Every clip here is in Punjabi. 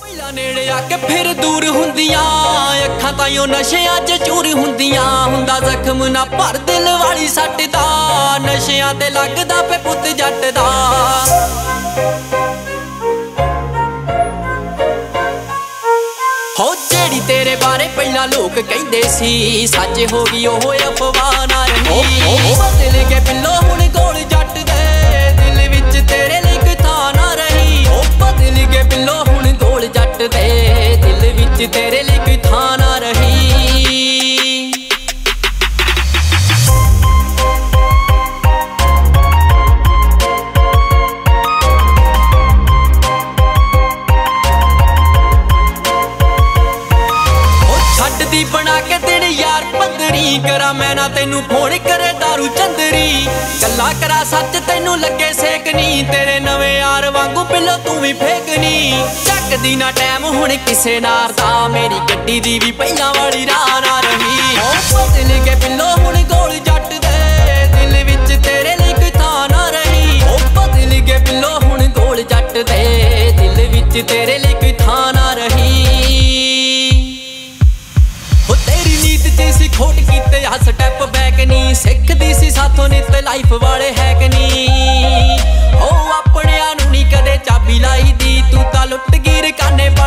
ਪਹਿਲਾਂ ਨੇੜੇ ਆ ਕੇ ਫਿਰ ਦੂਰ ਹੁੰਦੀਆਂ। ਅੱਖਾਂ ਤਾਈਓ ਨਸ਼ਿਆਂ 'ਚ ਚੂਰ ਹੁੰਦੀਆਂ। ਹੁੰਦਾ ਜ਼ਖਮ ਨਾ ਭਰ ਦਿਲ ਵਾਲੀ ਸੱਟ ਦਾ। ਨਸ਼ਿਆਂ ਤੇ ਲੱਗਦਾ ਪੇ ਪੁੱਤ ਜੱਟ ਦਾ। ਹੋ ਜਿਹੜੀ ਤੇਰੇ ਬਾਰੇ ਪਹਿਲਾਂ ਲੋਕ ਕਹਿੰਦੇ ਸੀ ਸੱਚ ਹੋ ਗਈ ਉਹ ਅਫਵਾਹ ਨਾ ਰਹੀ। ਬਦਲ ਕੇ ਬਿੱਲੋ ਹੁਣ ਗੋਲ ਜੱਟ ਵਿੱਚ ਤੇਰੇ ਲਈ ਕੋਈ ਥਾਂ ਨਾ ਰਹੀ। ਉਹ ਛੱਡਦੀ ਬਣਾ ਕੇ ਦਿਨ ਯਾਰ ਪੰਦਰੀ, ਕਰਾਂ ਮੈਂ ਨਾ ਤੈਨੂੰ ਫੋਨ ਕਰੇ दारू ਚੰਦਰੀ। ਗੱਲਾਂ ਕਰਾ ਸੱਚ ਤੈਨੂੰ ਲੱਗੇ ਸੇਕ ਨਹੀਂ ਤੇਰੇ ਨਵੇਂ ਤੂੰ ਵੀ ਫੇਕਨੀ ਚੱਕਦੀ ਨਾ ਟਾਈਮ ਹੁਣ ਕਿਸੇ ਨਾਲ ਦਾ ਮੇਰੀ ਗੱਡੀ ਦੀ ਵੀ ਪਹਿਲਾਂ ਵਾਲੀ ਰਾਹ ਨਾ ਰਹੀ। ਬਦਲ ਕੇ ਪਿੱਲੋ ਹੁਣ ਗੋਲ ਜੱਟ ਦੇ। ਦਿਲ ਵਿੱਚ ਤੇਰੇ ਲਈ ਕੋਈ ਥਾਂ ਨਾ ਰਹੀ। ਉਹ ਬਦਲ ਕੇ ਪਿੱਲੋ ਹੁਣ ਗੋਲ ਜੱਟ ਦੇ। ਦਿਲ ਵਿੱਚ ਤੇਰੇ ਲਈ ਕੋਈ ਥਾਂ ਨਾ ਰਹੀ। ਹੋ ਤੇਰੀ ਨੀਤ ਤੇ ਸੀ ਖੋਟ ਕੀਤੇ ਆ ਸਟੈਪ ਬੈਕ ਨਹੀਂ ਸਿੱਖਦੀ ਸੀ ਸਾਥੋਂ ਨਿਤ ਲਾਈਫ ਵਾਲੇ ਹੈਕ ਨਹੀਂ?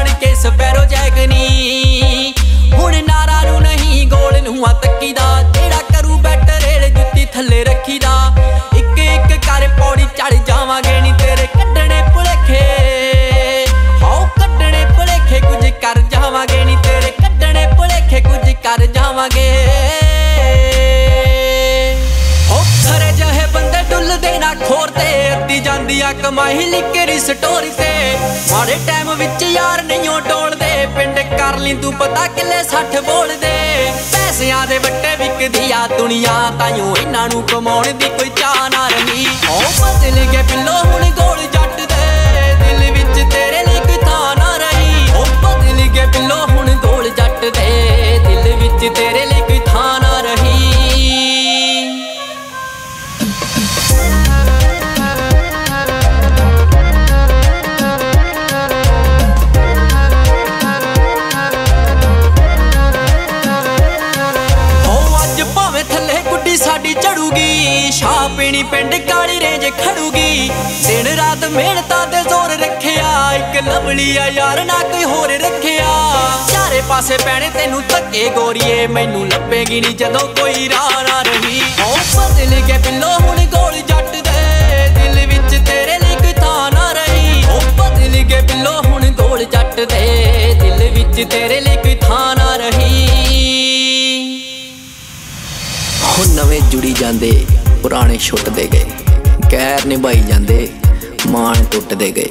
ਬਣ ਕੇ ਸਪੈਰੋ ਜੈਕ ਹੁਣ ਨਾਰਾ ਨੂੰ ਨਹੀਂ ਗੋਲ ਨੂੰ ਆ ਤੱਕੀਦਾ ਜਿਹੜਾ ਕਰੂ ਬੈਟਰ ਰੇਲ ਜੁੱਤੀ ਥੱਲੇ ਰੱਖੀਦਾ। ਇੱਕ ਇੱਕ ਕਰ ਪੌੜੀ ਚੜ ਜਾਵਾਂਗੇ ਨਹੀਂ ਤੇਰੇ ਕੱਢਣੇ ਭੁਲੇਖੇ। ਹਾਉ ਕੱਢਣੇ ਭੁਲੇਖੇ, ਕੁਝ ਕਰ ਜਾਵਾਂਗੇ ਨਹੀਂ ਤੇਰੇ ਕੱਢਣੇ ਭੁਲੇਖੇ, ਕੁਝ ਕਰ ਜਾਵਾਂਗੇ। ਹੋ ਖਰੇ ਜਹੇ ਬੰਦੇ ਡੁੱਲਦੇ ਨਾ ਖੋਰ ਤੇ, ਅੱਧੀ ਜਾਂਦੀ ਆ ਕਮਾਈ ਲਿਕਰੀ ਸਟੋਰੀ ਤੇ। ਮਾੜੇ ਟਾਈਮ ਵਿੱਚ ਯਾਰ ਨਹੀਂ ਉਹ ਡੋਲਦੇ, ਪਿੰਡ ਕਰ ਲਈ ਤੂੰ ਪਤਾ ਕਿੱਲੇ 60 ਬੋਲਦੇ। ਪੈਸਿਆਂ ਦੇ ਵੱਟੇ ਵਿਕਦੀ ਆ ਦੁਨੀਆ, ਤਾਈਓ ਇਹਨਾਂ ਨੂੰ ਕਮਾਉਣ ਦੀ ਕੋਈ ਚਾਹ ਨਾ ਰਹੀ। ਹੋ ਬਦਲ ਕੇ ਪਿੱਲੋ ਹੁਣ ਗੋਲ ਪੀਣੀ ਪਿੰਡ ਕਾਲੀ ਰੇਂਜ ਖੜੂਗੀ। ਦਿਨ ਰਾਤ ਮਿਹਨਤਾਂ ਤੇ ਜ਼ੋਰ ਰੱਖਿਆ, ਇੱਕ ਲਵਲੀ ਆ ਯਾਰ ਨਾ ਕੋਈ ਹੋਰ ਰੱਖਿਆ। ਚਾਰੇ ਪਾਸੇ ਪੈਣੇ ਤੈਨੂੰ ਧੱਕੇ ਗੋਰੀਏ, ਮੈਨੂੰ ਲੱਭੇਗੀ ਨਹੀਂ ਜਦੋਂ ਕੋਈ ਰਾਹ ਨਾ ਰਹੀ। ਹੋ ਬਦਲ ਕੇ ਬਿੱਲੋ, ਹੁਣ ਗੋਲ ਜੱਟ ਦੇ ਦਿਲ ਵਿੱਚ ਤੇਰੇ ਲਈ ਕੋਈ ਥਾਂ ਨਾ ਰਹੀ। ਹੋ ਬਦਲ ਕੇ ਬਿੱਲੋ, ਹੁਣ ਗੋਲ ਜੱਟ ਦੇ ਦਿਲ ਵਿੱਚ ਤੇਰੇ ਲਈ ਕੋਈ ਥਾਂ ਨਾ ਰਹੀ। ਹੁਣ ਨਵੇਂ ਜੁੜੀ ਜਾਂਦੇ ਪੁਰਾਣੇ ਛੁੱਟਦੇ ਗਏ। ਗੈਰ ਨਿਭਾਈ ਜਾਂਦੇ ਮਾਣ ਟੁੱਟਦੇ ਗਏ।